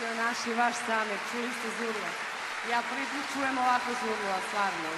Naši naš i vaš samet, Čuli ste zurlo. Ja prvi put čujem ovako zurlo, stvarno.